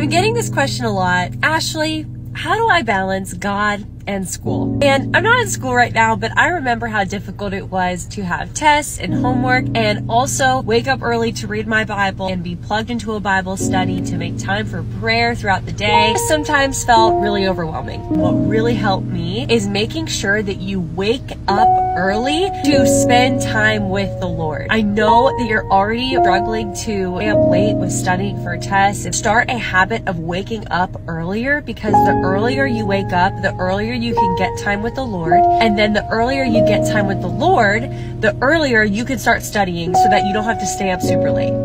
I'm getting this question a lot. Ashley, how do I balance God and school. And I'm not in school right now, but I remember how difficult it was to have tests and homework and also wake up early to read my Bible and be plugged into a Bible study to make time for prayer throughout the day. Sometimes felt really overwhelming. What really helped me is making sure that you wake up early to spend time with the Lord. I know that you're already struggling to stay up late with studying for tests and start a habit of waking up earlier because the earlier you wake up, the earlier you can get time with the Lord. And then the earlier you get time with the Lord, the earlier you can start studying so that you don't have to stay up super late.